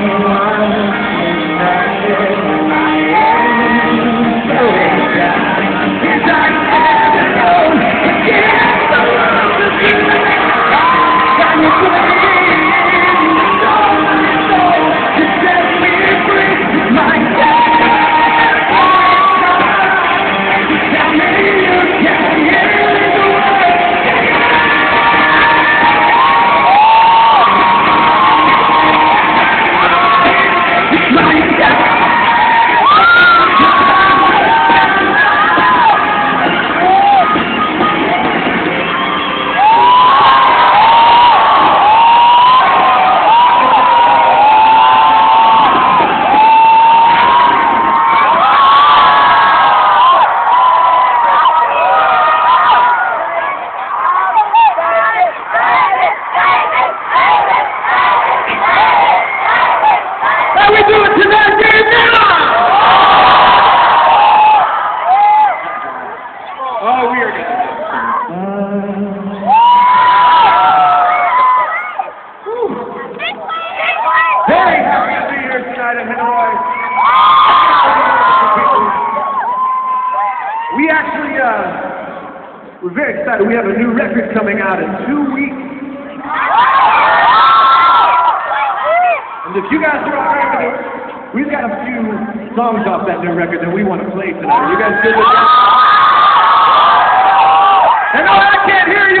How We actually, uh, we're very excited. We have a new record coming out in two weeks. And if you guys are all right we've got a few songs off that new record that we want to play tonight. You guys good with that? And no, I can't hear you.